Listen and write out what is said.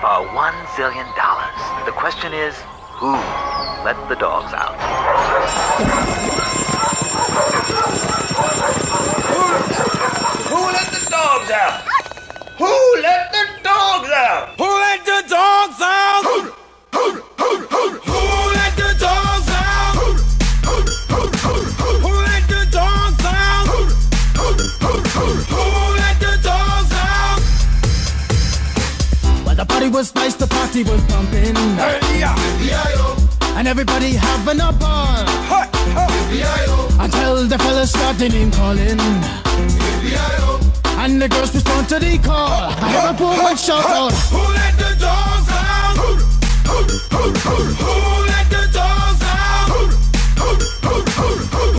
for one zillion dollars. The question is, who let the dogs out? Who let the dogs out? Who let the Party was nice, the party was pumping. Hey, yeah. And everybody having a ball. Until the fellas started name calling. And the girls respond to the call. I hear a poor one shout out.